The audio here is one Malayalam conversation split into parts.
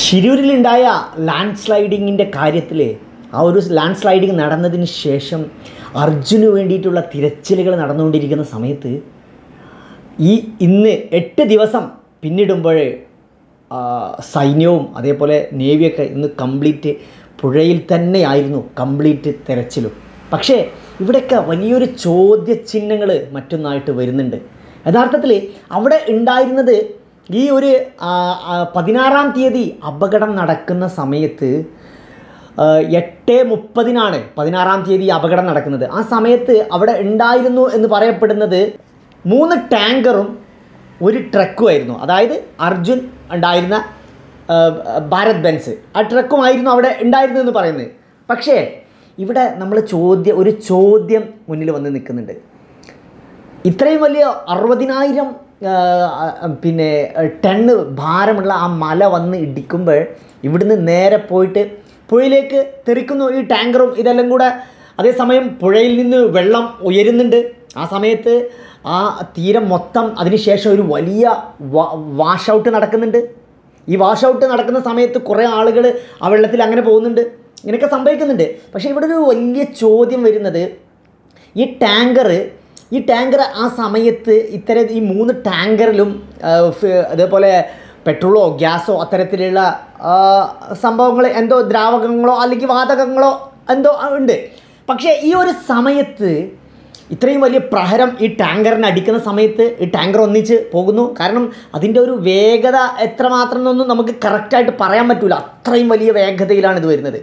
ഷിരൂരിലുണ്ടായ ലാൻഡ് സ്ലൈഡിങ്ങിന്റെ കാര്യത്തിൽ ആ ഒരു ലാൻഡ് സ്ലൈഡിങ് നടന്നതിന് ശേഷം അർജുന് വേണ്ടിയിട്ടുള്ള തിരച്ചിലുകൾ നടന്നുകൊണ്ടിരിക്കുന്ന സമയത്ത് ഈ ഇന്ന് എട്ട് ദിവസം പിന്നിടുമ്പോൾ സൈന്യവും അതേപോലെ നേവിയൊക്കെ ഇന്ന് കംപ്ലീറ്റ് പുഴയിൽ തന്നെയായിരുന്നു കംപ്ലീറ്റ് തിരച്ചിലും. പക്ഷേ ഇവിടെയൊക്കെ വലിയൊരു ചോദ്യചിഹ്നങ്ങൾ മറ്റൊന്നായിട്ട് വരുന്നുണ്ട്. യഥാർത്ഥത്തിൽ അവിടെ ഉണ്ടായിരുന്നത് ഈ ഒരു പതിനാറാം തീയതി അപകടം നടക്കുന്ന സമയത്ത് എട്ട് മുപ്പതിനാണ് പതിനാറാം തീയതി അപകടം നടക്കുന്നത്. ആ സമയത്ത് അവിടെ ഉണ്ടായിരുന്നു എന്ന് പറയപ്പെടുന്നത് മൂന്ന് ടാങ്കറും ഒരു ട്രക്കും ആയിരുന്നു. അതായത് അർജുൻ ഉണ്ടായിരുന്ന ഭാരത് ബെൻസ്. ആ ട്രക്കുമായിരുന്നു അവിടെ ഉണ്ടായിരുന്നു എന്ന് പറയുന്നത്. പക്ഷേ ഇവിടെ നമ്മൾ ചോദ്യം ഒരു ചോദ്യം മുന്നിൽ വന്ന് നിൽക്കുന്നുണ്ട്. ഇത്രയും വലിയ അറുപതിനായിരം പിന്നെ ടണ്ണ് ഭാരമുള്ള ആ മല വന്ന് ഇടിക്കുമ്പോൾ ഇവിടുന്ന് നേരെ പോയിട്ട് പുഴയിലേക്ക് തെറിക്കുന്നു ഈ ടാങ്കറും ഇതെല്ലാം കൂടെ. അതേസമയം പുഴയിൽ നിന്ന് വെള്ളം ഉയരുന്നുണ്ട്. ആ സമയത്ത് ആ തീരം മൊത്തം അതിനുശേഷം ഒരു വലിയ വാഷ് ഔട്ട് നടക്കുന്നുണ്ട്. ഈ വാഷ് ഔട്ട് നടക്കുന്ന സമയത്ത് കുറേ ആളുകൾ ആ വെള്ളത്തിൽ അങ്ങനെ പോകുന്നുണ്ട്. ഇങ്ങനെയൊക്കെ സംഭവിക്കുന്നുണ്ട്. പക്ഷേ ഇവിടെ ഒരു വലിയ ചോദ്യം വരുന്നത് ഈ ടാങ്കർ ഈ ടാങ്കർ ആ സമയത്ത് ഇത്തരം ഈ മൂന്ന് ടാങ്കറിലും അതേപോലെ പെട്രോളോ ഗ്യാസോ അത്തരത്തിലുള്ള സംഭവങ്ങൾ എന്തോ ദ്രാവകങ്ങളോ അല്ലെങ്കിൽ വാതകങ്ങളോ എന്തോ ഉണ്ട്. പക്ഷേ ഈ ഒരു സമയത്ത് ഇത്രയും വലിയ പ്രഹരം ഈ ടാങ്കറിന് അടിക്കുന്ന സമയത്ത് ഈ ടാങ്കർ ഒന്നിച്ച് പോകുന്നു. കാരണം അതിന്റെ ഒരു വേഗത എത്രമാത്രം എന്നൊന്നും നമുക്ക് കറക്റ്റായിട്ട് പറയാൻ പറ്റില്ല അത്രയും വലിയ വേഗതയിലാണ് ഇത് വരുന്നത്.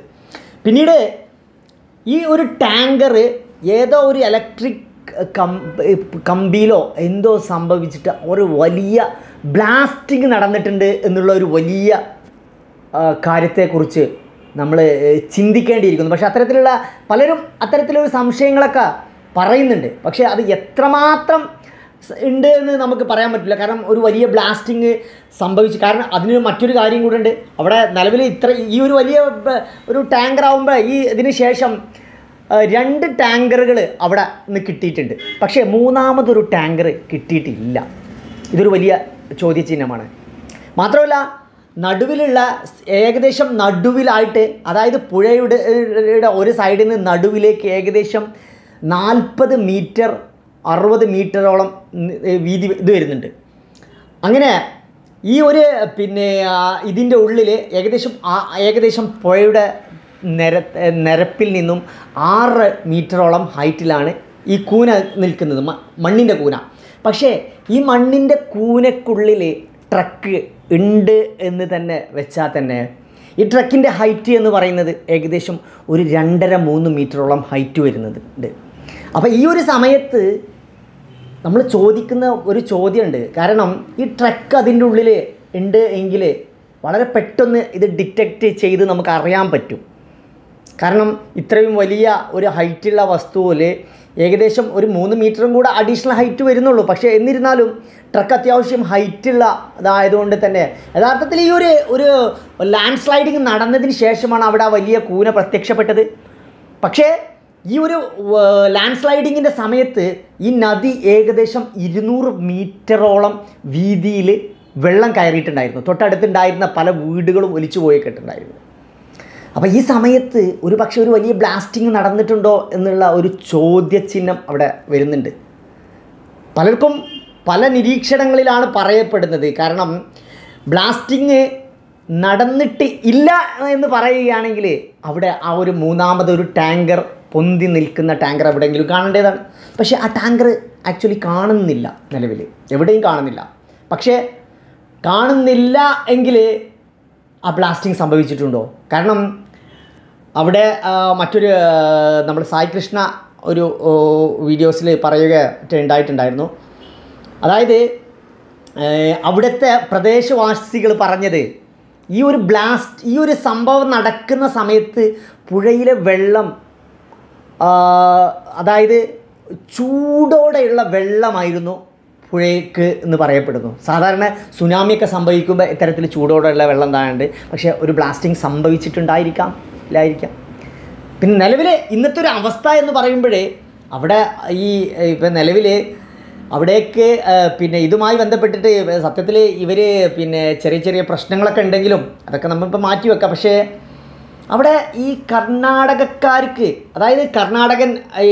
പിന്നീട് ഈ ഒരു ടാങ്കർ ഏതോ ഒരു ഇലക്ട്രിക് കമ്പിയിലോ എന്തോ സംഭവിച്ചിട്ട് ഒരു വലിയ ബ്ലാസ്റ്റിംഗ് നടന്നിട്ടുണ്ട് എന്നുള്ള ഒരു വലിയ കാര്യത്തെക്കുറിച്ച് നമ്മൾ ചിന്തിക്കേണ്ടിയിരിക്കുന്നു. പക്ഷേ അത്തരത്തിലുള്ള പലരും അത്തരത്തിലൊരു സംശയങ്ങളൊക്കെ പറയുന്നുണ്ട്. പക്ഷേ അത് എത്രമാത്രം ഉണ്ട് എന്ന് നമുക്ക് പറയാൻ പറ്റില്ല. കാരണം ഒരു വലിയ ബ്ലാസ്റ്റിങ് സംഭവിച്ചു കാരണം അതിന് മറ്റൊരു കാര്യം കൂടെ ഉണ്ട്. അവിടെ നിലവിൽ ഇത്ര ഈ ഒരു വലിയ ഒരു ടാങ്കർ ആകുമ്പോൾ ഈ ഇതിന് ശേഷം രണ്ട് ടാങ്കറുകൾ അവിടെ നിന്ന് കിട്ടിയിട്ടുണ്ട്. പക്ഷേ മൂന്നാമതൊരു ടാങ്കർ കിട്ടിയിട്ടില്ല. ഇതൊരു വലിയ ചോദ്യചിഹ്നമാണ്. മാത്രമല്ല നടുവിലുള്ള ഏകദേശം നടുവിലായിട്ട് അതായത് പുഴയുടെ ഒരു സൈഡിൽ നിന്ന് നടുവിലേക്ക് ഏകദേശം നാൽപ്പത് മീറ്റർ അറുപത് മീറ്ററോളം വീതി ഇത് വരുന്നുണ്ട്. അങ്ങനെ ഈ ഒരു പിന്നെ ഇതിന്റെ ഉള്ളിൽ ഏകദേശം ഏകദേശം പുഴയുടെ നിര നിരപ്പിൽ നിന്നും ആറ് മീറ്ററോളം ഹൈറ്റിലാണ് ഈ കൂന നിൽക്കുന്നത് മണ്ണിന്റെ കൂന. പക്ഷേ ഈ മണ്ണിന്റെ കൂനക്കുള്ളിൽ ട്രക്ക് ഉണ്ട് എന്ന് തന്നെ വെച്ചാൽ തന്നെ ഈ ട്രക്കിന്റെ ഹൈറ്റ് എന്ന് പറയുന്നത് ഏകദേശം ഒരു രണ്ടര മൂന്ന് മീറ്ററോളം ഹൈറ്റ് വരുന്നത് ഉണ്ട്. അപ്പോൾ ഈ ഒരു സമയത്ത് നമ്മൾ ചോദിക്കുന്ന ഒരു ചോദ്യമുണ്ട്. കാരണം ഈ ട്രക്ക് അതിന്റെ ഉള്ളിൽ ഉണ്ട് എങ്കിൽ വളരെ പെട്ടെന്ന് ഇത് ഡിറ്റക്റ്റ് ചെയ്ത് നമുക്ക് അറിയാൻ പറ്റും. കാരണം ഇത്രയും വലിയ ഒരു ഹൈറ്റുള്ള വസ്തുവിൽ ഏകദേശം ഒരു മൂന്ന് മീറ്ററും കൂടെ അഡീഷണൽ ഹൈറ്റ് വരുന്നുള്ളൂ. പക്ഷേ എന്നിരുന്നാലും ട്രക്ക് അത്യാവശ്യം ഹൈറ്റുള്ള ഇതായതുകൊണ്ട് തന്നെ യഥാർത്ഥത്തിൽ ഈ ഒരു ഒരു ലാൻഡ് സ്ലൈഡിങ് നടന്നതിന് ശേഷമാണ് അവിടെ ആ വലിയ കൂന പ്രത്യക്ഷപ്പെട്ടത്. പക്ഷേ ഈ ഒരു ലാൻഡ് സ്ലൈഡിങ്ങിന്റെ സമയത്ത് ഈ നദി ഏകദേശം ഇരുന്നൂറ് മീറ്ററോളം വീതിയിൽ വെള്ളം കയറിയിട്ടുണ്ടായിരുന്നു. തൊട്ടടുത്തുണ്ടായിരുന്ന പല വീടുകളും ഒലിച്ചു പോയിക്കിട്ടുണ്ടായിരുന്നു അപ്പോൾ ഈ സമയത്ത് ഒരു പക്ഷേ ഒരു വലിയ ബ്ലാസ്റ്റിംഗ് നടന്നിട്ടുണ്ടോ എന്നുള്ള ഒരു ചോദ്യചിഹ്നം അവിടെ വരുന്നുണ്ട്. പലർക്കും പല നിരീക്ഷണങ്ങളിലാണ് പറയപ്പെടുന്നത്. കാരണം ബ്ലാസ്റ്റിങ് നടന്നിട്ട് ഇല്ല എന്ന് പറയുകയാണെങ്കിൽ അവിടെ ആ ഒരു മൂന്നാമതൊരു ടാങ്കർ പൊന്തി നിൽക്കുന്ന ടാങ്കർ എവിടെയെങ്കിലും കാണേണ്ടതാണ്. പക്ഷേ ആ ടാങ്കർ ആക്ച്വലി കാണുന്നില്ല നിലവിൽ എവിടെയും കാണുന്നില്ല. പക്ഷേ കാണുന്നില്ല എങ്കിൽ ആ ബ്ലാസ്റ്റിംഗ് സംഭവിച്ചിട്ടുണ്ടോ? കാരണം അവിടെ മറ്റൊരു നമ്മൾ സായി കൃഷ്ണ ഒരു വീഡിയോസിൽ പറയുക ഉണ്ടായിട്ടുണ്ടായിരുന്നു. അതായത് അവിടുത്തെ പ്രദേശവാസികൾ പറഞ്ഞത് ഈ ഒരു ബ്ലാസ്റ്റ് ഈ ഒരു സംഭവം നടക്കുന്ന സമയത്ത് പുഴയിലെ വെള്ളം അതായത് ചൂടോടെയുള്ള വെള്ളമായിരുന്നു. പുഴയ്ക്ക് എന്ന് പറയപ്പെടുന്നു. സാധാരണ സുനാമിയൊക്കെ സംഭവിക്കുമ്പോൾ ഇത്തരത്തിൽ ചൂടോടെയുള്ള വെള്ളം താഴുണ്ട് പക്ഷേ ഒരു ബ്ലാസ്റ്റിംഗ് സംഭവിച്ചിട്ടുണ്ടായിരിക്കാം ഇല്ലായിരിക്കാം. പിന്നെ നിലവിലെ ഇന്നത്തെ ഒരു അവസ്ഥ എന്ന് പറയുമ്പോഴേ അവിടെ ഈ ഇപ്പം നിലവിൽ അവിടേക്ക് പിന്നെ ഇതുമായി ബന്ധപ്പെട്ടിട്ട് സത്യത്തിൽ ഇവർ പിന്നെ ചെറിയ ചെറിയ പ്രശ്നങ്ങളൊക്കെ ഉണ്ടെങ്കിലും അതൊക്കെ നമ്മളിപ്പോൾ മാറ്റി വെക്കാം പക്ഷേ അവിടെ ഈ കർണാടകക്കാർക്ക് അതായത് കർണാടകൻ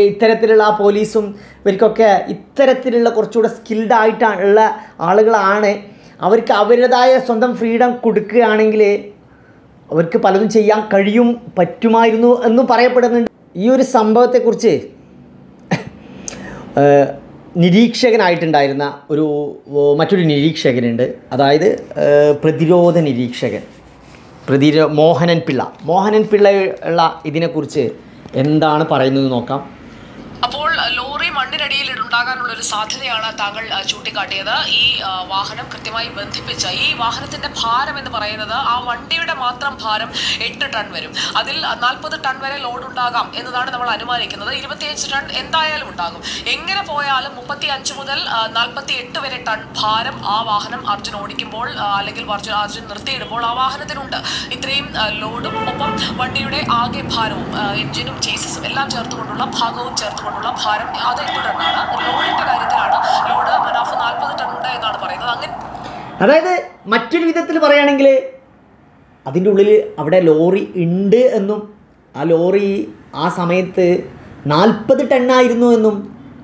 ഇത്തരത്തിലുള്ള ആ പോലീസും ഇവർക്കൊക്കെ ഇത്തരത്തിലുള്ള കുറച്ചുകൂടെ സ്കിൽഡ് ആയിട്ടുള്ള ആളുകളാണ്. അവർക്ക് അവരുടേതായ സ്വന്തം ഫ്രീഡം കൊടുക്കുകയാണെങ്കിൽ അവർക്ക് പലതും ചെയ്യാൻ കഴിയും പറ്റുമായിരുന്നു എന്നും പറയപ്പെടുന്നുണ്ട്. ഈ ഒരു സംഭവത്തെക്കുറിച്ച് നിരീക്ഷകനായിട്ടുണ്ടായിരുന്ന ഒരു മറ്റൊരു നിരീക്ഷകനുണ്ട്. അതായത് പ്രതിരോധ നിരീക്ഷകൻ. പ്രതിരോ മോഹനൻ പിള്ള. മോഹനൻ പിള്ള ഉള്ള ഇതിനെക്കുറിച്ച് എന്താണ് പറയുന്നത് നോക്കാം. അപ്പോൾ ലോറി മണ്ണിനടിയിൽ ഉണ്ടാകാനുള്ള ഒരു സാധ്യതയാണ് താങ്കൾ ചൂണ്ടിക്കാട്ടിയത്. ഈ വാഹനം കൃത്യമായി ബന്ധിപ്പിച്ച ഈ വാഹനത്തിന്റെ ഭാരം എന്ന് പറയുന്നത് ആ വണ്ടിയുടെ മാത്രം ഭാരം എട്ട് ടൺ വരും. അതിൽ നാൽപ്പത് ടൺ വരെ ലോഡ് ഉണ്ടാകാം എന്നതാണ് നമ്മൾ അനുമാനിക്കുന്നത്. ഇരുപത്തിയഞ്ച് ടൺ എന്തായാലും ഉണ്ടാകും. എങ്ങനെ പോയാലും മുപ്പത്തി അഞ്ച് മുതൽ നാൽപ്പത്തി എട്ട് വരെ ടൺ ഭാരം ആ വാഹനം അർജുൻ ഓടിക്കുമ്പോൾ അല്ലെങ്കിൽ അർജുൻ അർജുൻ നിർത്തിയിടുമ്പോൾ ആ വാഹനത്തിനുണ്ട്. ഇത്രയും ലോഡും ഒപ്പം വണ്ടിയുടെ ആകെ ഭാരവും എഞ്ചിനും ചേസസും എല്ലാം ചേർത്തുകൊണ്ടുള്ള ഭാഗവും ചേർത്തുകൊണ്ടുള്ള ഭാരം അത് എട്ട് ടണ്ണാണ് കാര്യത്തിലാണ് ലോഡ് എന്നാണ് പറയുന്നത്. അതായത് മറ്റൊരു വിധത്തിൽ പറയുകയാണെങ്കിൽ അതിന്റെ ഉള്ളിൽ അവിടെ ലോറി ഉണ്ട് എന്നും ആ ലോറി ആ സമയത്ത് നാൽപ്പത് ടണ്ണായിരുന്നു എന്നും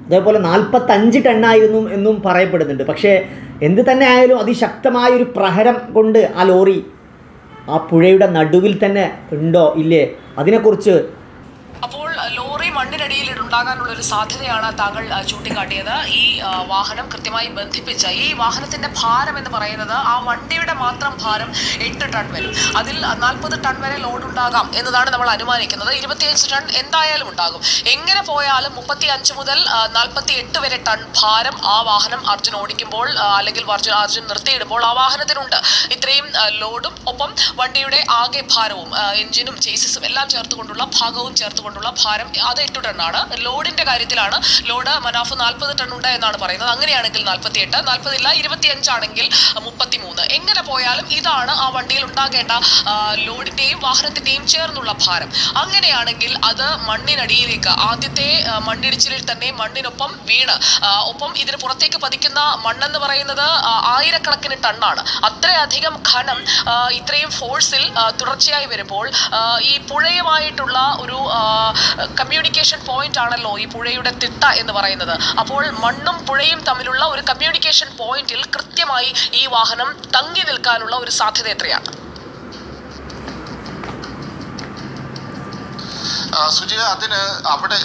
അതേപോലെ നാൽപ്പത്തഞ്ച് ടണ്ണായിരുന്നു എന്നും പറയപ്പെടുന്നുണ്ട്. പക്ഷേ എന്ത് തന്നെ ആയാലും അതിശക്തമായൊരു പ്രഹരം കൊണ്ട് ആ ലോറി ആ പുഴയുടെ നടുവിൽ തന്നെ ഉണ്ടോ ഇല്ലേ? അതിനെക്കുറിച്ച് മണ്ണിനടിയിൽ ഉണ്ടാകാനുള്ള ഒരു സാധ്യതയാണ് താങ്കൾ ചൂണ്ടിക്കാട്ടിയത്. ഈ വാഹനം കൃത്യമായി ബന്ധിപ്പിച്ച ഈ വാഹനത്തിന്റെ ഭാരം എന്ന് പറയുന്നത് ആ വണ്ടിയുടെ മാത്രം ഭാരം എട്ട് ടൺ വരും. അതിൽ നാൽപ്പത് ടൺ വരെ ലോഡ് ഉണ്ടാകാം എന്നതാണ് നമ്മൾ അനുമാനിക്കുന്നത്. ഇരുപത്തിയഞ്ച് ടൺ എന്തായാലും ഉണ്ടാകും. എങ്ങനെ പോയാലും മുപ്പത്തി അഞ്ച് മുതൽ നാൽപ്പത്തി എട്ട് വരെ ടൺ ഭാരം ആ വാഹനം അർജുൻ ഓടിക്കുമ്പോൾ അല്ലെങ്കിൽ അർജുൻ അർജുൻ നിർത്തിയിടുമ്പോൾ ആ വാഹനത്തിനുണ്ട്. ഇത്രയും ലോഡും ഒപ്പം വണ്ടിയുടെ ആകെ ഭാരവും എഞ്ചിനും ചേസിസും എല്ലാം ചേർത്തുകൊണ്ടുള്ള ഭാഗവും ചേർത്തുകൊണ്ടുള്ള ഭാരം അത് എട്ട് ടണ്ണാണ് ലോഡിന്റെ കാര്യത്തിലാണ്. ലോഡ് മനാഫ് നാൽപ്പത് ടൺ ഉണ്ട് എന്നാണ് പറയുന്നത്. അങ്ങനെയാണെങ്കിൽ നാൽപ്പത്തി എട്ട് നാൽപ്പതില്ല ഇരുപത്തിയഞ്ചാണെങ്കിൽ മുപ്പത്തി മൂന്ന് എങ്ങനെ പോയാലും ഇതാണ് ആ വണ്ടിയിൽ ഉണ്ടാകേണ്ട ലോഡിന്റെയും വാഹനത്തിന്റെയും ചേർന്നുള്ള ഭാരം. അങ്ങനെയാണെങ്കിൽ അത് മണ്ണിനടിയിലേക്ക് ആദ്യത്തെ മണ്ണിടിച്ചിലിൽ തന്നെ മണ്ണിനൊപ്പം വീണ് ഒപ്പം ഇതിന് പുറത്തേക്ക് പതിക്കുന്ന മണ്ണെന്ന് പറയുന്നത് ആയിരക്കണക്കിന് ടണ്ണാണ്. അത്രയധികം ഖനം ഇത്രയും ഫോഴ്സിൽ തുടർച്ചയായി വരുമ്പോൾ ഈ പുഴയുമായിട്ടുള്ള ഒരു കമ്മ്യൂണിക്കേഷൻ പോയിന്റ് ആണല്ലോ ഈ പുഴയുടെ തിട്ട എന്ന് പറയുന്നത്. അപ്പോൾ മണ്ണും പുഴയും തമ്മിലുള്ള ഒരു കമ്മ്യൂണിക്കേഷൻ പോയിന്റിൽ കൃത്യമായി ഈ വാഹനം തങ്ങി നിൽക്കാനുള്ള ഒരു സാധ്യത എത്രയാണ്? സുജിയ അതിന് അവിടെ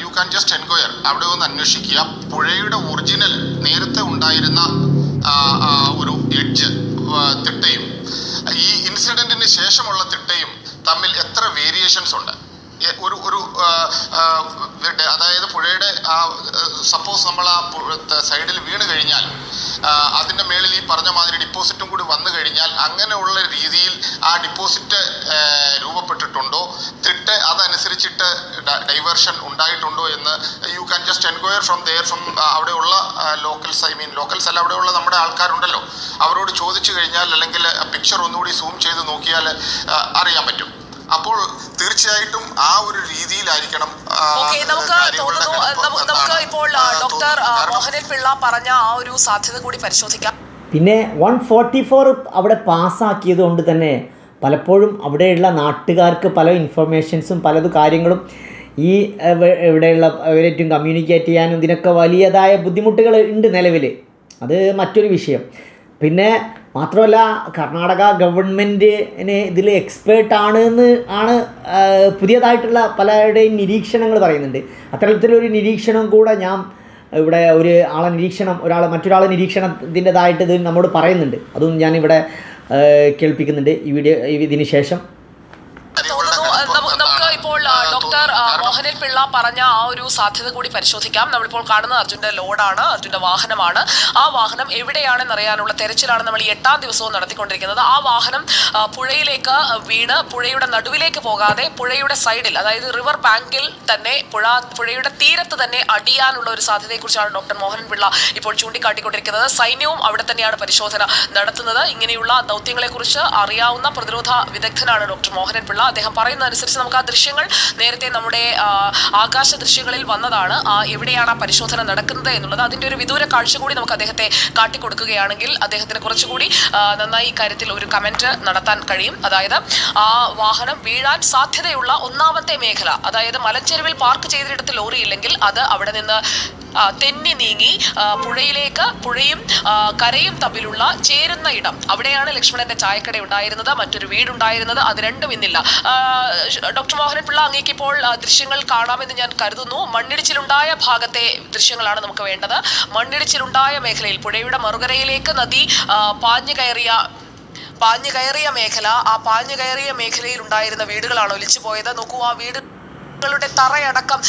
യു കാൻ ജസ്റ്റ് എൻക്വയർ അവിടെ ഒന്ന് അന്വേഷിക്കുക. പുഴയുടെ ഒറിജിനൽ നേരത്തെ ഉണ്ടായിരുന്ന ഒരു എഡ്ജ് തിട്ടയും ഈ ഇൻസിഡന്റിന് ശേഷമുള്ള തിട്ടയും തമ്മിൽ എത്ര വേരിയേഷൻസ് ഉണ്ട്? ഒരു ഒരു അതായത് പുഴയുടെ ആ സപ്പോസ് നമ്മൾ ആ സൈഡിൽ വീണ് കഴിഞ്ഞാൽ അതിന്റെ മേളിൽ ഈ പറഞ്ഞ മാതിരി ഡിപ്പോസിറ്റും കൂടി വന്നു കഴിഞ്ഞാൽ അങ്ങനെയുള്ള രീതിയിൽ ആ ഡിപ്പോസിറ്റ് രൂപപ്പെട്ടിട്ടുണ്ടോ? തിട്ട് അതനുസരിച്ചിട്ട് ഡൈവേർഷൻ ഉണ്ടായിട്ടുണ്ടോ എന്ന് you can just enquire from there from അവിടെയുള്ള ലോക്കൽസ് ഐ മീൻ ലോക്കൽസ് അല്ല അവിടെയുള്ള നമ്മുടെ ആൾക്കാരുണ്ടല്ലോ. അവരോട് ചോദിച്ചു കഴിഞ്ഞാൽ അല്ലെങ്കിൽ പിക്ചർ ഒന്നുകൂടി സൂം ചെയ്ത് നോക്കിയാൽ അറിയാൻ പറ്റും. അപ്പോൾ തീർച്ചയായിട്ടും ആ ഒരു രീതിയിലായിരിക്കണം നമുക്ക് തോന്നുന്നു നമുക്ക് ഇപ്പോൾ ഡോക്ടർ. മോഹനൻ പിള്ള പറഞ്ഞ ആ ഒരു സാധ്യത കൂടി പരിശോധിക്കാം. പിന്നെ വൺ ഫോർട്ടി ഫോർ അവിടെ പാസ്സാക്കിയത് കൊണ്ട് തന്നെ പലപ്പോഴും അവിടെയുള്ള നാട്ടുകാർക്ക് പല ഇൻഫർമേഷൻസും പലത് കാര്യങ്ങളും ഈ ഇവിടെയുള്ള അവരേറ്റവും കമ്മ്യൂണിക്കേറ്റ് ചെയ്യാനും ഇതിനൊക്കെ വലിയതായ ബുദ്ധിമുട്ടുകൾ ഉണ്ട് നിലവിൽ അത് മറ്റൊരു വിഷയം. പിന്നെ മാത്രമല്ല കർണാടക ഗവൺമെന്റിന് ഇതിൽ എക്സ്പേർട്ടാണ് എന്ന് ആണ് പുതിയതായിട്ടുള്ള പലരുടെയും നിരീക്ഷണങ്ങൾ പറയുന്നുണ്ട്. അത്തരത്തിലൊരു നിരീക്ഷണം കൂടെ ഞാൻ ഇവിടെ ഒരു ആളെ നിരീക്ഷണം ഒരാൾ മറ്റൊരാളെ നിരീക്ഷണത്തിന്റെതായിട്ട് ഇത് നമ്മോട് പറയുന്നുണ്ട്. അതും ഞാൻ ഇവിടെ കേൾപ്പിക്കുന്നുണ്ട്. ഈ വീഡിയോ ഇതിന് ശേഷം. ഇപ്പോൾ ഡോക്ടർ മോഹനിൽ പിള്ള പറഞ്ഞ ആ ഒരു സാധ്യത കൂടി പരിശോധിക്കാം. നമ്മളിപ്പോൾ കാണുന്നത് അർജുന്റെ ലോഡാണ് അർജുന്റെ വാഹനമാണ്. ആ വാഹനം എവിടെയാണെന്ന് അറിയാനുള്ള തെരച്ചിലാണ് നമ്മൾ ഈ എട്ടാം ദിവസവും നടത്തിക്കൊണ്ടിരിക്കുന്നത്. ആ വാഹനം പുഴയിലേക്ക് വീണ് പുഴയുടെ നടുവിലേക്ക് പോകാതെ പുഴയുടെ സൈഡിൽ അതായത് റിവർ ബാങ്കിൽ തന്നെ പുഴ പുഴയുടെ തീരത്ത് തന്നെ അടിയാനുള്ള ഒരു സാധ്യതയെക്കുറിച്ചാണ് ഡോക്ടർ മോഹനൻ പിള്ള ഇപ്പോൾ ചൂണ്ടിക്കാട്ടിക്കൊണ്ടിരിക്കുന്നത്. സൈന്യവും അവിടെ തന്നെയാണ് പരിശോധന നടത്തുന്നത്. ഇങ്ങനെയുള്ള ദൗത്യങ്ങളെക്കുറിച്ച് അറിയാവുന്ന പ്രതിരോധ വിദഗ്ധനാണ് ഡോക്ടർ മോഹനൻ പിള്ള. അദ്ദേഹം പറയുന്നതനുസരിച്ച് നമുക്ക് ആ ദൃശ്യങ്ങൾ നേരത്തെ നേരത്തെ നമ്മുടെ ആകാശ ദൃശ്യങ്ങളിൽ വന്നതാണ്. എവിടെയാണ് ആ പരിശോധന നടക്കുന്നത് എന്നുള്ളത്. അതിന്റെ ഒരു വിദൂര കാഴ്ച കൂടി നമുക്ക് അദ്ദേഹത്തെ കാട്ടിക്കൊടുക്കുകയാണെങ്കിൽ അദ്ദേഹത്തിന് കുറച്ചുകൂടി നന്നായി ഇക്കാര്യത്തിൽ ഒരു കമന്റ് നടത്താൻ കഴിയും. അതായത് ആ വാഹനം വീഴാൻ സാധ്യതയുള്ള ഒന്നാമത്തെ മേഖല അതായത് മലഞ്ചെരുവിൽ പാർക്ക് ചെയ്തിടത്ത് ലോറി ഇല്ലെങ്കിൽ അത് അവിടെ നിന്ന് തെന്നി നീങ്ങി പുഴയിലേക്ക് പുഴയും കരയും തമ്മിലുള്ള ചേരുന്ന ഇടം. അവിടെയാണ് ലക്ഷ്മണന്റെ ചായക്കട ഉണ്ടായിരുന്നത് മറ്റൊരു വീടുണ്ടായിരുന്നത്. അത് രണ്ടും ഇന്നില്ല. ഡോക്ടർ മോഹനൻ പിള്ള അങ്ങേക്ക് ഇപ്പോൾ ദൃശ്യങ്ങൾ കാണാമെന്ന് ഞാൻ കരുതുന്നു. മണ്ണിടിച്ചിലുണ്ടായ ഭാഗത്തെ ദൃശ്യങ്ങളാണ് നമുക്ക് വേണ്ടത്. മണ്ണിടിച്ചിലുണ്ടായ മേഖലയിൽ പുഴയുടെ മറുകരയിലേക്ക് നദി പാഞ്ഞു കയറിയ പാഞ്ഞു കയറിയ മേഖല ആ പാഞ്ഞു കയറിയ മേഖലയിൽ ഉണ്ടായിരുന്ന വീടുകളാണ് ഒലിച്ചു പോയത് നോക്കൂ ആ വീട് ങ്ങളുടെ തറയടക്കം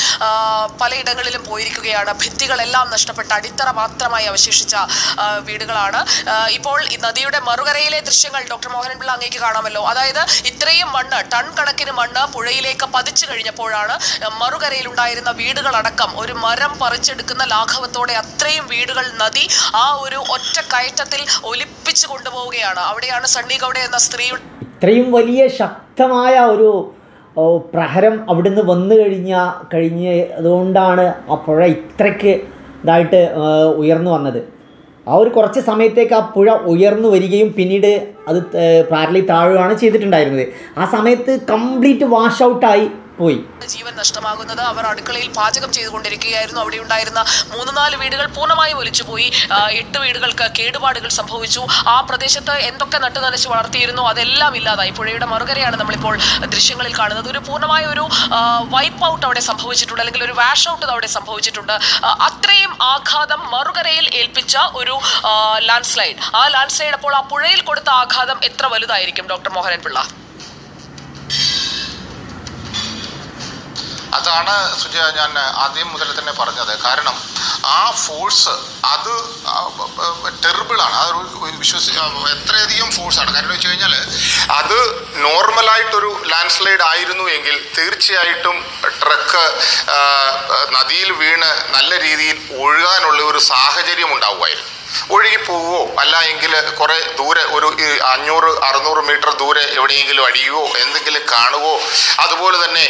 പലയിടങ്ങളിലും പോയിരിക്കുകയാണ്. ഭിത്തികളെല്ലാം നഷ്ടപ്പെട്ട അടിത്തറ മാത്രമായി അവശേഷിച്ച വീടുകളാണ്. ഇപ്പോൾ നദിയുടെ മറുകരയിലെ ദൃശ്യങ്ങൾ ഡോക്ടർ മോഹനൻപിള്ള അങ്ങേക്ക് കാണാമല്ലോ. അതായത് ഇത്രയും മണ്ണ് ടൺ കണക്കിന് മണ്ണ് പുഴയിലേക്ക് പതിച്ചു കഴിഞ്ഞപ്പോഴാണ് മറുകരയിൽ ഉണ്ടായിരുന്ന വീടുകളടക്കം ഒരു മരം പറിച്ചെടുക്കുന്ന ലാഘവത്തോടെ അത്രയും വീടുകൾ നദി ആ ഒരു ഒറ്റ കയറ്റത്തിൽ ഒലിപ്പിച്ചു കൊണ്ടുപോവുകയാണ്. അവിടെയാണ് സണ്ണി ഗൗഡ എന്ന സ്ത്രീ ഇത്രയും വലിയ ശക്തമായ ഒരു പ്രഹരം അവിടുന്ന് വന്നു കഴിഞ്ഞ കഴിഞ്ഞ അതുകൊണ്ടാണ് ആ പുഴ ഇത്രയ്ക്ക് ഇതായിട്ട് ഉയർന്നു വന്നത്. ആ ഒരു കുറച്ച് സമയത്തേക്ക് ആ പുഴ ഉയർന്നു വരികയും പിന്നീട് അത് പാരലി താഴുകയാണ് ചെയ്തിട്ടുണ്ടായിരുന്നത്. ആ സമയത്ത് കംപ്ലീറ്റ് വാഷ് ഔട്ടായി. പോയി. ജീവൻ നഷ്ടമാകുന്നത് അവർ അടുക്കളയിൽ പാചകം ചെയ്തുകൊണ്ടിരിക്കുകയായിരുന്നു. അവിടെ ഉണ്ടായിരുന്ന മൂന്ന് നാല് വീടുകൾ പൂർണമായും ഒലിച്ചുപോയി എട്ട് വീടുകൾക്ക് കേടുപാടുകൾ സംഭവിച്ചു. ആ പ്രദേശത്ത് എന്തൊക്കെ നട്ടു നനച്ച് വളർത്തിയിരുന്നു അതെല്ലാം ഇല്ലാതായി. പുഴയുടെ മറുകരയാണ് നമ്മളിപ്പോൾ ദൃശ്യങ്ങളിൽ കാണുന്നത്. ഒരു പൂർണമായ ഒരു വൈപ്പ് ഔട്ട് അവിടെ സംഭവിച്ചിട്ടുണ്ട്. അല്ലെങ്കിൽ ഒരു വാഷ് ഔട്ട് അവിടെ സംഭവിച്ചിട്ടുണ്ട്. അത്രയും ആഘാതം മറുകരയിൽ ഏൽപ്പിച്ച ഒരു ലാൻഡ് സ്ലൈഡ് ആ ലാൻഡ് സ്ലൈഡ് അപ്പോൾ ആ പുഴയിൽ കൊടുത്ത ആഘാതം എത്ര വലുതായിരിക്കും ഡോക്ടർ മോഹനൻ പിള്ള അതാണ് സുജയ ഞാൻ ആദ്യം മുതൽ തന്നെ പറഞ്ഞത്. കാരണം ആ ഫോഴ്സ് അത് ടെറിബിളാണ് അതൊരു വിശ്വസി എത്രയധികം ഫോഴ്സാണ് കാരണം വെച്ച് കഴിഞ്ഞാൽ അത് നോർമലായിട്ടൊരു ലാൻഡ് സ്ലൈഡ് ആയിരുന്നു എങ്കിൽ തീർച്ചയായിട്ടും ട്രക്ക് നദിയിൽ വീണ് നല്ല രീതിയിൽ ഒഴുകാനുള്ള ഒരു സാഹചര്യം ഉണ്ടാവുമായിരുന്നു. ഒഴുകി പോവുകയോ അല്ല എങ്കിൽ കുറേ ദൂരെ ഒരു അഞ്ഞൂറ് അറുന്നൂറ് മീറ്റർ ദൂരെ എവിടെയെങ്കിലും അടിയുവോ? എന്തെങ്കിലും കാണുവോ? അതുപോലെ തന്നെ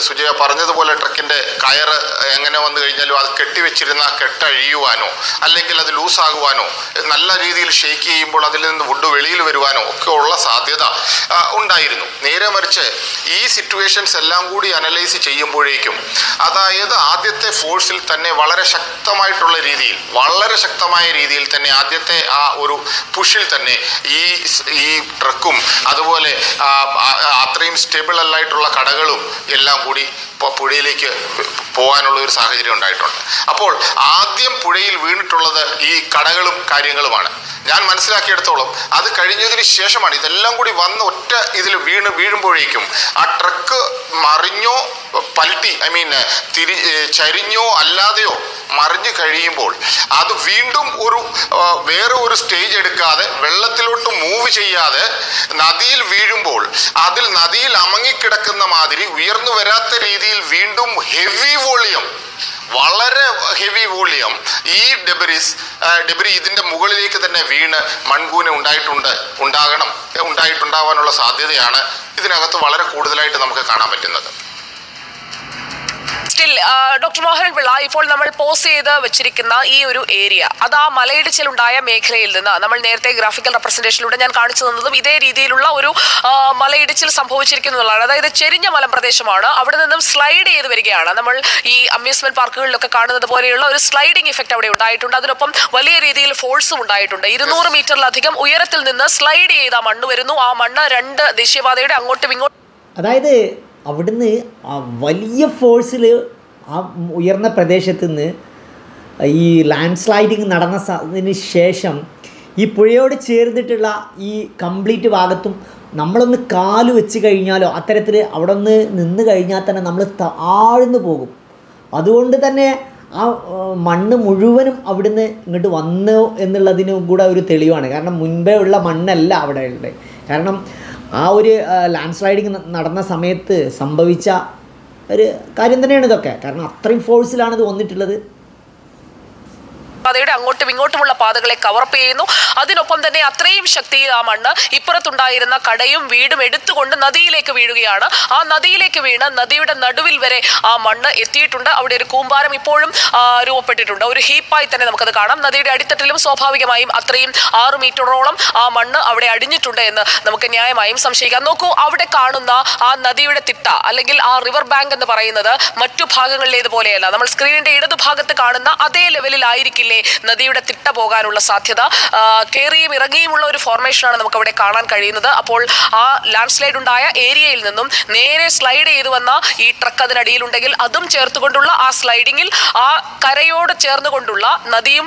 സുജയ പറഞ്ഞതുപോലെ ട്രക്കിന്റെ കയർ എങ്ങനെ വന്നു കഴിഞ്ഞാലും അത് കെട്ടിവെച്ചിരുന്ന കെട്ടഴിയുവാനോ അല്ലെങ്കിൽ അത് ലൂസാകുവാനോ നല്ല രീതിയിൽ ഷേക്ക് ചെയ്യുമ്പോൾ അതിൽ നിന്ന് വുഡ് വെളിയിൽ വരുവാനോ ഒക്കെ ഉള്ള സാധ്യത ഉണ്ടായിരുന്നു. നേരെ മറിച്ച് ഈ സിറ്റുവേഷൻസ് എല്ലാം കൂടി അനലൈസ് ചെയ്യുമ്പോഴേക്കും അതായത് ആദ്യത്തെ ഫോഴ്സിൽ തന്നെ വളരെ ശക്തമായിട്ടുള്ള രീതിയിൽ വളരെ ശക്തമായ രീതിയിൽ തന്നെ ആദ്യത്തെ ആ ഒരു പുഷിൽ തന്നെ ഈ ഈ ട്രക്കും അതുപോലെ അത്രയും സ്റ്റേബിൾ അല്ലായിട്ടുള്ള കടകളും എല്ലാം കൂടി പുഴയിലേക്ക് പോകാനുള്ള ഒരു സാഹചര്യം ഉണ്ടായിട്ടുണ്ട്. അപ്പോൾ ആദ്യം പുഴയിൽ വീണിട്ടുള്ളത് ഈ കടകളും കാര്യങ്ങളുമാണ്. ഞാൻ മനസ്സിലാക്കിയെടുത്തോളം അത് കഴിഞ്ഞതിന് ശേഷമാണ് ഇതെല്ലാം കൂടി വന്ന് ഒറ്റ ഇതിൽ വീണ് വീഴുമ്പോഴേക്കും ആ ട്രക്ക് മറിഞ്ഞോ പലട്ടി ഐ മീൻ തിരി ചരിഞ്ഞോ അല്ലാതെയോ മറിഞ്ഞു കഴിയുമ്പോൾ അത് വീണ്ടും ഒരു വേറെ ഒരു സ്റ്റേജ് എടുക്കാതെ വെള്ളത്തിലോട്ട് മൂവ് ചെയ്യാതെ നദിയിൽ വീഴുമ്പോൾ അതിൽ നദിയിൽ അമങ്ങിക്കിടക്കുന്ന മാതിരി ഉയർന്നു വരാത്ത രീതിയിൽ വീണ്ടും ഹെവി വോളിയം വളരെ ഹെവി വോളിയം. ഈ ഡെബറിസ് ഡെബറി ഇതിന്റെ മുകളിലേക്ക് തന്നെ വീണ് മൺകൂന ഉണ്ടായിട്ടുണ്ട് ഉണ്ടാകണം ഉണ്ടായിട്ടുണ്ടാവാനുള്ള സാധ്യതയാണ് ഇതിനകത്ത് വളരെ കൂടുതലായിട്ട് നമുക്ക് കാണാൻ പറ്റുന്നത്. സ്റ്റിൽ ഡോക്ടർ മോഹൻ പിള്ള ഇപ്പോൾ നമ്മൾ പോസ് ചെയ്ത് വെച്ചിരിക്കുന്ന ഈ ഒരു ഏരിയ അത് ആ മലയിടിച്ചിലുണ്ടായ മേഖലയിൽ നിന്ന് നമ്മൾ നേരത്തെ ഗ്രാഫിക്കൽ റെപ്രസെന്റേഷനിലൂടെ ഞാൻ കാണിച്ചു തന്നതും ഇതേ രീതിയിലുള്ള ഒരു മലയിടിച്ചിൽ സംഭവിച്ചിരിക്കുന്നു സംഭവിച്ചിരിക്കുന്നതാണ് അതായത് ചെരിഞ്ഞ മലപ്രദേശമാണ് അവിടെ നിന്നും സ്ലൈഡ് ചെയ്ത് വരികയാണ്. നമ്മൾ ഈ അമ്യൂസ്മെന്റ് പാർക്കുകളിലൊക്കെ കാണുന്നത് പോലെയുള്ള ഒരു സ്ലൈഡിംഗ് ഇഫക്റ്റ് അവിടെ ഉണ്ടായിട്ടുണ്ട്. അതിനൊപ്പം വലിയ രീതിയിൽ ഫോഴ്സും ഉണ്ടായിട്ടുണ്ട്. ഇരുന്നൂറ് മീറ്ററിലധികം ഉയരത്തിൽ നിന്ന് സ്ലൈഡ് ചെയ്ത മണ്ണ് വരുന്നു. ആ മണ്ണ് രണ്ട് ദേശീയപാതയുടെ അങ്ങോട്ടും ഇങ്ങോട്ടും അതായത് അവിടുന്ന് ആ വലിയ ഫോഴ്സിൽ ആ ഉയർന്ന പ്രദേശത്തു നിന്ന് ഈ ലാൻഡ് സ്ലൈഡിങ് നടന്ന സ- ശേഷം ഈ പുഴയോട് ചേർന്നിട്ടുള്ള ഈ കംപ്ലീറ്റ് ഭാഗത്തും നമ്മളൊന്ന് കാൽ വെച്ച് കഴിഞ്ഞാലോ അത്തരത്തിൽ അവിടെ ഒന്ന് നിന്ന് കഴിഞ്ഞാൽ തന്നെ നമ്മൾ താഴ്ന്നു പോകും. അതുകൊണ്ട് തന്നെ ആ, മണ്ണ് മുഴുവനും അവിടുന്ന് ഇങ്ങോട്ട് വന്നു എന്നുള്ളതിനും കൂടെ ഒരു തെളിവാണ്. കാരണം മുൻപേ ഉള്ള മണ്ണല്ല അവിടെ ഉള്ളത് കാരണം ആ ഒരു ലാൻഡ് സ്ലൈഡിങ് നടന്ന സമയത്ത് സംഭവിച്ച ഒരു കാര്യം തന്നെയാണ് ഇതൊക്കെ. കാരണം അത്രയും ഫോഴ്സിലാണ് ഇത് വന്നിട്ടുള്ളത്. പാതയുടെ അങ്ങോട്ടും ഇങ്ങോട്ടുമുള്ള പാതകളെ കവറപ്പ് ചെയ്യുന്നു. അതിനൊപ്പം തന്നെ അത്രയും ശക്തിയിൽ ആ മണ്ണ് ഇപ്പുറത്തുണ്ടായിരുന്ന കടയും വീടും എടുത്തുകൊണ്ട് നദിയിലേക്ക് വീഴുകയാണ്. ആ നദിയിലേക്ക് വീണ് നദിയുടെ നടുവിൽ വരെ ആ മണ്ണ് എത്തിയിട്ടുണ്ട്. അവിടെ ഒരു കൂമ്പാരം ഇപ്പോഴും രൂപപ്പെട്ടിട്ടുണ്ട്. ഒരു ഹീപ്പായി തന്നെ നമുക്കത് കാണാം. നദിയുടെ അടിത്തട്ടിലും സ്വാഭാവികമായും അത്രയും ആറ് മീറ്ററോളം ആ മണ്ണ് അവിടെ അടിഞ്ഞിട്ടുണ്ട് എന്ന് നമുക്ക് ന്യായമായും സംശയിക്കാം. നോക്കൂ അവിടെ കാണുന്ന ആ നദിയുടെ തിട്ട അല്ലെങ്കിൽ ആ റിവർ ബാങ്ക് എന്ന് പറയുന്നത് മറ്റു ഭാഗങ്ങളിലേതുപോലെയല്ല. നമ്മൾ സ്ക്രീനിന്റെ ഇടതുഭാഗത്ത് കാണുന്ന അതേ ലെവലിലായിരിക്കില്ലേ നദിയുടെ തിട്ട പോകാനുള്ള സാധ്യത കയറിയും ഇറങ്ങിയുമുള്ള ഒരു ഫോർമേഷനാണ് നമുക്ക് അവിടെ കാണാൻ കഴിയുന്നത്. അപ്പോൾ ആ ലാൻഡ് സ്ലൈഡ് ഉണ്ടായ ഏരിയയിൽ നിന്നും നേരെ സ്ലൈഡ് ചെയ്തു വന്ന ഈ ട്രക്ക് അതിനടിയിലുണ്ടെങ്കിൽ അതും ചേർത്തുകൊണ്ടുള്ള ആ സ്ലൈഡിങ്ങിൽ ആ കരയോട് ചേർന്നുകൊണ്ടുള്ള നദിയും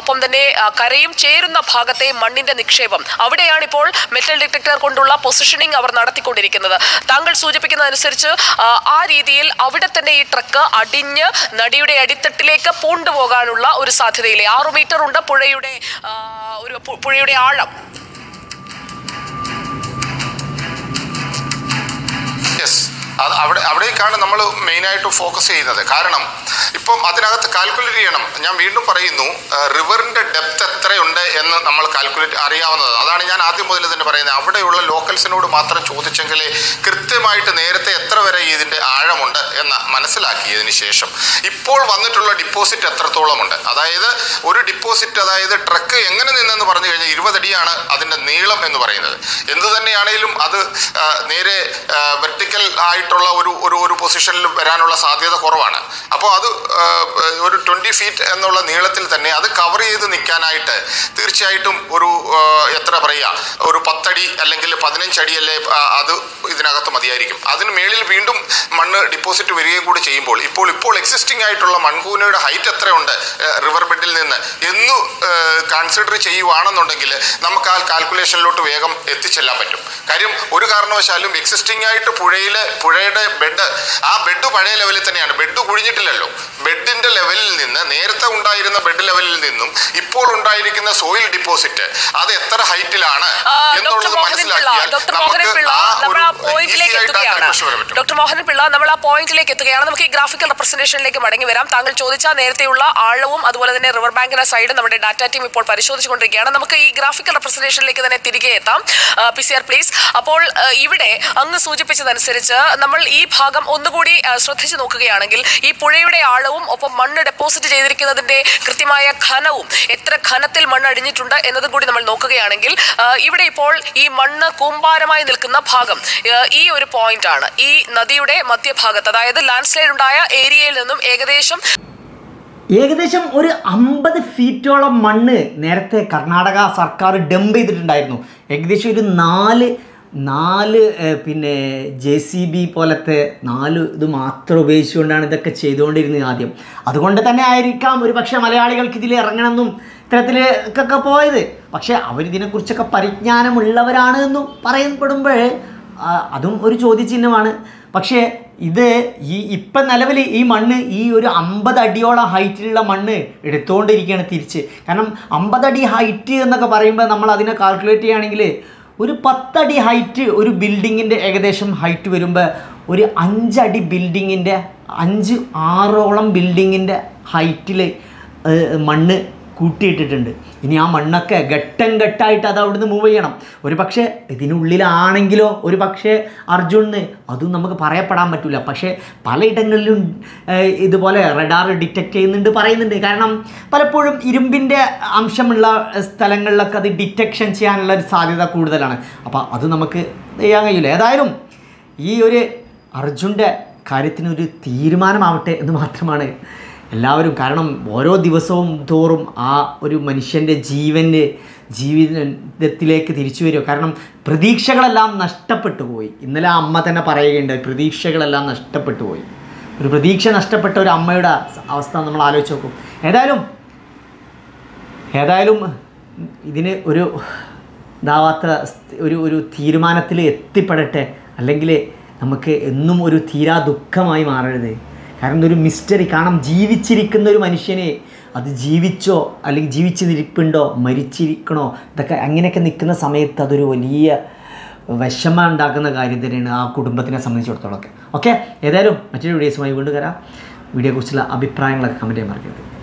ഒപ്പം തന്നെ കരയും ചേരുന്ന ഭാഗത്തെ മണ്ണിന്റെ നിക്ഷേപം. അവിടെയാണ് ഇപ്പോൾ മെറ്റൽ ഡിറ്റക്ടർ കൊണ്ടുള്ള പൊസിഷനിങ് അവർ നടത്തിക്കൊണ്ടിരിക്കുന്നത്. താങ്കൾ സൂചിപ്പിക്കുന്നതനുസരിച്ച് ആ, രീതിയിൽ അവിടെ തന്നെ ഈ ട്രക്ക് അടിഞ്ഞ് നടിയുടെ അടിത്തട്ടിലേക്ക് പൂണ്ടുപോകാനുള്ള ഒരു സാധ്യതയില്ലേ? ആറു മീറ്റർ ഉണ്ട് പുഴയുടെ ഒരു പുഴയുടെ ആഴം. അത് അവിടെ അവിടേക്കാണ് നമ്മൾ മെയിനായിട്ട് ഫോക്കസ് ചെയ്യുന്നത്. കാരണം ഇപ്പം അതിനകത്ത് കാൽക്കുലേറ്റ് ചെയ്യണം. ഞാൻ വീണ്ടും പറയുന്നു റിവറിന്റെ ഡെപ്ത് എത്രയുണ്ട് എന്ന് നമ്മൾ കാൽക്കുലേറ്റ് അറിയാവുന്നത്. അതാണ് ഞാൻ ആദ്യം മുതൽ തന്നെ പറയുന്നത്. അവിടെയുള്ള ലോക്കൽസിനോട് മാത്രം ചോദിച്ചെങ്കിലേ കൃത്യമായിട്ട് നേരത്തെ എത്ര വരെ ഇതിന്റെ ആഴമുണ്ട് എന്ന് മനസ്സിലാക്കിയതിന് ശേഷം. ഇപ്പോൾ വന്നിട്ടുള്ള ഡിപ്പോസിറ്റ് എത്രത്തോളമുണ്ട്? അതായത് ഒരു ഡിപ്പോസിറ്റ് അതായത് ട്രക്ക് എങ്ങനെ നിന്നെന്ന് പറഞ്ഞു കഴിഞ്ഞാൽ ഇരുപതടിയാണ് അതിന്റെ നീളം എന്ന് പറയുന്നത്. എന്ത് തന്നെയാണെങ്കിലും അത് നേരെ വെർട്ടിക്കൽ ആയിട്ടുള്ള ഒരു ഒരു ഒരു പൊസിഷനിൽ വരാനുള്ള സാധ്യത കുറവാണ്. അപ്പോൾ അത് ഒരു ട്വന്റി ഫീറ്റ് എന്നുള്ള നീളത്തിൽ തന്നെ അത് കവർ ചെയ്ത് നിൽക്കാനായിട്ട് തീർച്ചയായിട്ടും ഒരു എത്ര പറയുക ഒരു പത്തടി അല്ലെങ്കിൽ പതിനഞ്ചടി അല്ലേ അത് ഇതിനകത്ത് മതിയായിരിക്കും. അതിന് മേളിൽ വീണ്ടും മണ്ണ് ഡിപ്പോസിറ്റ് വരികയും കൂടി ചെയ്യുമ്പോൾ ഇപ്പോൾ ഇപ്പോൾ എക്സിസ്റ്റിംഗ് ആയിട്ടുള്ള മൺകൂനയുടെ ഹൈറ്റ് എത്രയുണ്ട് റിവർ ബെഡിൽ നിന്ന് എന്നു കൺസിഡർ ചെയ്യുവാണെന്നുണ്ടെങ്കിൽ നമുക്ക് ആ കാൽക്കുലേഷനിലോട്ട് വേഗം എത്തിച്ചെല്ലാൻ പറ്റും. കാര്യം ഒരു കാരണവശാലും എക്സിസ്റ്റിംഗ് ആയിട്ട് പുഴയിലെ പുഴയുടെ ബെഡ് ആ ബെഡ് പഴയ ലെവലിൽ തന്നെയാണ്. ബെഡ് കുഴിഞ്ഞിട്ടില്ലല്ലോ. ബെഡിന്റെ ലെവലിൽ നിന്ന് നേരത്തെ ഉണ്ടായിരുന്ന ബെഡ് ലെവലിൽ നിന്നും ഇപ്പോൾ ഉണ്ടായിരിക്കുന്ന സോയിൽ ഡിപ്പോസിറ്റ് അത് എത്ര ഹൈറ്റിലാണ് ഡോക്ടർ എന്നുള്ളത് മനസ്സിലാക്കിയാൽ നമുക്ക് ആ പോയിന്റിലേക്ക് എത്തുകയാണ്. ഡോക്ടർ മോഹൻ പിള്ള നമ്മൾ ആ പോയിന്റിലേക്ക് എത്തുകയാണ്. നമുക്ക് ഈ ഗ്രാഫിക്കൽ റെപ്രസെന്റേഷനിലേക്ക് മടങ്ങി വരാം. താങ്കൾ ചോദിച്ച നേരത്തെയുള്ള ആഴവും അതുപോലെ തന്നെ റിവർ ബാങ്കിന്റെ സൈഡ് നമ്മുടെ ഡാറ്റ ടീം ഇപ്പോൾ പരിശോധിച്ചുകൊണ്ടിരിക്കുകയാണ്. നമുക്ക് ഈ ഗ്രാഫിക്കൽ റെപ്രസെന്റേഷനിലേക്ക് തന്നെ തിരികെ എത്താം. പി സി ആർ പ്ലീസ് അപ്പോൾ ഇവിടെ അങ്ങ് സൂചിപ്പിച്ചതനുസരിച്ച് നമ്മൾ ഈ ഭാഗം ഒന്നുകൂടി ശ്രദ്ധിച്ചു നോക്കുകയാണെങ്കിൽ ഈ പുഴയുടെ ആഴവും ഒപ്പം മണ്ണ് ഡെപ്പോസിറ്റ് ചെയ്തിരിക്കുന്നതിന്റെ കൃത്യമായ ഘനവും എത്ര ഘനത്തിൽ മണ്ണ് അടിഞ്ഞിട്ടുണ്ട് എന്നതും കൂടി നമ്മൾ നോക്കുകയാണെങ്കിൽ ഇവിടെ ഇപ്പോൾ ഈ മണ്ണ് കൂമ്പാരമായി നിൽക്കുന്ന ഭാഗം ഈ ഒരു പോയിന്റ് ആണ്. ഈ നദിയുടെ മധ്യഭാഗത്ത് അതായത് ലാൻഡ് സ്ലൈഡ് ഉണ്ടായ ഏരിയയിൽ നിന്നും ഏകദേശം ഏകദേശം ഒരു അമ്പത് ഫീറ്റോളം മണ്ണ് നേരത്തെ കർണാടക സർക്കാർ ഡംപ് ചെയ്തിട്ടുണ്ടായിരുന്നു. ഏകദേശം ഒരു നാല് നാല് പിന്നെ ജെ സി ബി പോലത്തെ നാല് ഇത് മാത്രം ഉപയോഗിച്ചുകൊണ്ടാണ് ഇതൊക്കെ ചെയ്തുകൊണ്ടിരുന്നത് ആദ്യം. അതുകൊണ്ട് തന്നെ ആയിരിക്കാം ഒരു പക്ഷേ മലയാളികൾക്ക് ഇതിൽ ഇറങ്ങണമെന്നും ഇത്തരത്തിലേക്കൊക്കെ പോയത്. പക്ഷേ അവരിതിനെക്കുറിച്ചൊക്കെ പരിജ്ഞാനമുള്ളവരാണ് എന്നും പറയപ്പെടുമ്പോൾ അതും ഒരു ചോദ്യചിഹ്നമാണ്. പക്ഷേ ഇത് ഈ ഇപ്പം നിലവിൽ ഈ മണ്ണ് ഈ ഒരു അമ്പത് അടിയോളം ഹൈറ്റിലുള്ള മണ്ണ് എടുത്തുകൊണ്ടിരിക്കുകയാണ് തിരിച്ച്. കാരണം അമ്പതടി ഹൈറ്റ് എന്നൊക്കെ പറയുമ്പോൾ നമ്മൾ അതിനെ കാൽക്കുലേറ്റ് ചെയ്യുകയാണെങ്കിൽ ഒരു പത്തടി ഹൈറ്റ് ഒരു ബിൽഡിങ്ങിന്റെ ഏകദേശം ഹൈറ്റ് വരുമ്പോൾ ഒരു അഞ്ചടി ബിൽഡിങ്ങിന്റെ അഞ്ച് ആറോളം ബിൽഡിങ്ങിന്റെ ഹൈറ്റിൽ മണ്ണ് കൂട്ടിയിട്ടിട്ടുണ്ട്. ഇനി ആ മണ്ണൊക്കെ ഘട്ടം ഘട്ടമായിട്ട് അത് അവിടുന്ന് മൂവ് ചെയ്യണം. ഒരു പക്ഷേ ഇതിനുള്ളിലാണെങ്കിലോ ഒരു പക്ഷേ അർജുന് അതും നമുക്ക് പറയപ്പെടാൻ പറ്റില്ല പക്ഷേ പലയിടങ്ങളിലും ഇതുപോലെ റഡാർ ഡിറ്റക്റ്റ് ചെയ്യുന്നുണ്ട് പറയുന്നുണ്ട്. കാരണം പലപ്പോഴും ഇരുമ്പിന്റെ അംശമുള്ള സ്ഥലങ്ങളിലൊക്കെ അത് ഡിറ്റക്ഷൻ ചെയ്യാനുള്ള ഒരു സാധ്യത കൂടുതലാണ്. അപ്പോൾ അത് നമുക്ക് ചെയ്യാൻ കഴിയില്ല. ഏതായാലും ഈ ഒരു അർജുന്റെ കാര്യത്തിനൊരു തീരുമാനമാവട്ടെ എന്ന് മാത്രമാണ് എല്ലാവരും കാരണം ഓരോ ദിവസവും തോറും ആ ഒരു മനുഷ്യന്റെ ജീവന്റെ ജീവിതത്തിലേക്ക് തിരിച്ചു വരിക. കാരണം പ്രതീക്ഷകളെല്ലാം നഷ്ടപ്പെട്ടു പോയി. ഇന്നലെ അമ്മ തന്നെ പറയുകയുണ്ടായി പ്രതീക്ഷകളെല്ലാം നഷ്ടപ്പെട്ടു പോയി. ഒരു പ്രതീക്ഷ നഷ്ടപ്പെട്ട ഒരു അമ്മയുടെ അവസ്ഥ നമ്മൾ ആലോചിച്ച് നോക്കും. ഏതായാലും ഏതായാലും ഇതിന് ഒരു ഇതാവാത്ത ഒരു ഒരു തീരുമാനത്തിൽ എത്തിപ്പെടട്ടെ. അല്ലെങ്കിൽ നമുക്ക് എന്നും ഒരു തീരാ ദുഃഖമായി മാറരുത്. കാരണം ഇതൊരു മിസ്റ്ററി കാരണം ജീവിച്ചിരിക്കുന്ന ഒരു മനുഷ്യനെ അത് ജീവിച്ചോ അല്ലെങ്കിൽ ജീവിച്ചിരിപ്പുണ്ടോ മരിച്ചിരിക്കണോ ഇതൊക്കെ അങ്ങനെയൊക്കെ നിൽക്കുന്ന സമയത്ത് അതൊരു വലിയ വിഷമം ഉണ്ടാക്കുന്ന കാര്യം തന്നെയാണ് ആ കുടുംബത്തിനെ സംബന്ധിച്ചിടത്തോളം ഒക്കെ. ഓക്കെ ഏതായാലും മറ്റൊരു വീഡിയോസുമായി വീണ്ടും വരാം. വീഡിയോയെക്കുറിച്ചുള്ള അഭിപ്രായങ്ങളൊക്കെ കമന്റ് ചെയ്യാൻ മറക്കരുത്.